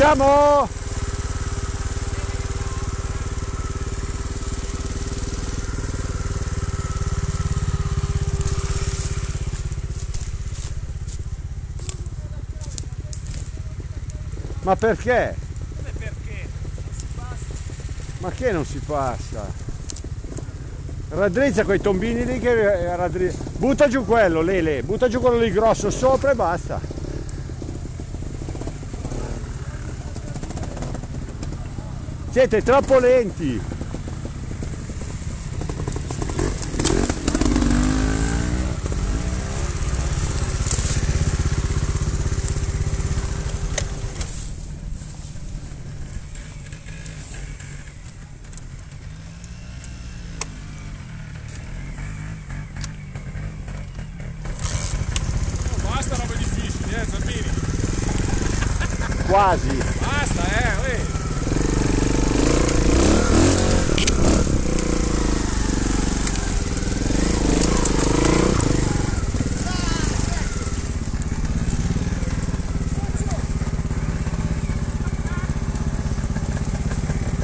Andiamo! Ma perché? Come perché? Non si passa. Ma che non si passa? Raddrizza quei tombini lì che eh, raddrizza. Butta giù quello, Lele, butta giù quello lì grosso sopra e basta. Siete troppo lenti. Eh. Quasi. Basta, eh, uè.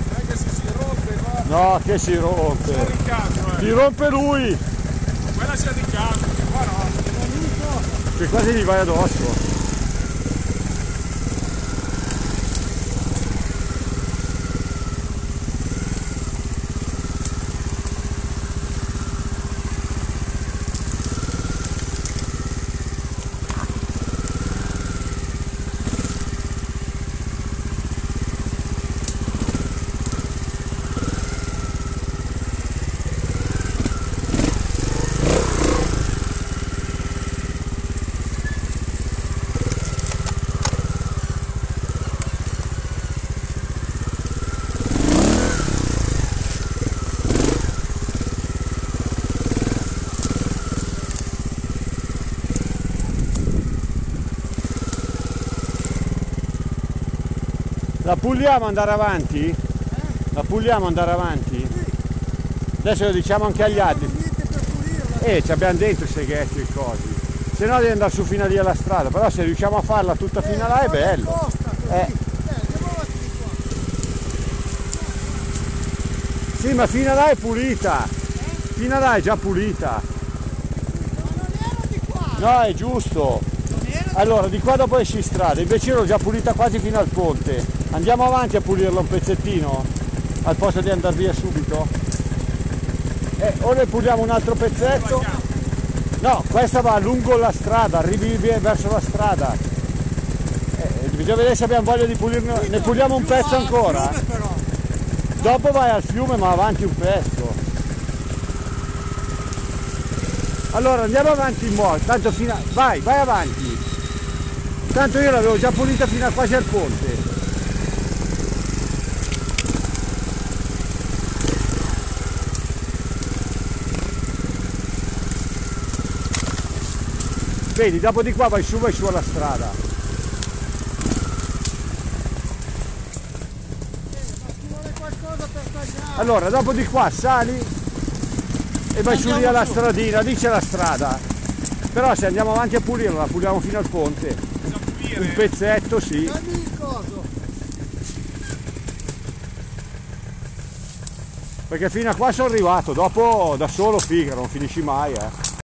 Dai che se si rompe, va. No, che si rompe. ricambio, Si eh. rompe lui. Quella c'è il ricambio, che qua no. Che quasi gli vai addosso. La puliamo andare avanti? La puliamo andare avanti? Adesso lo diciamo anche agli altri. Eh, ci abbiamo dentro i seghetti e cosi. Se no devi andare su fino a lì alla strada, però se riusciamo a farla tutta fino a là è bello. Costa. Eh. Sì, ma fino a là è pulita. Fino a là è già pulita. No, è giusto. Allora, di qua dopo esci strada, invece l'ho già pulita quasi fino al ponte. Andiamo avanti a pulirla un pezzettino? Al posto di andare via subito? Eh, o ne puliamo un altro pezzetto? No, questa va lungo la strada, arrivi verso la strada. Eh, bisogna vedere se abbiamo voglia di pulirne. Ne puliamo un pezzo ancora? Dopo vai al fiume ma avanti un pezzo. Allora andiamo avanti in moto, tanto fino a... Vai, vai avanti. Tanto io l'avevo già pulita fino a quasi al ponte. Vedi, dopo di qua vai su, vai su alla strada. Allora, dopo di qua sali e vai su lì Andiamo alla su. stradina, lì c'è la strada. Però se andiamo avanti a pulirla, la puliamo fino al ponte. Un pezzetto sì. Perché fino a qua sono arrivato, dopo da solo figa, non finisci mai eh.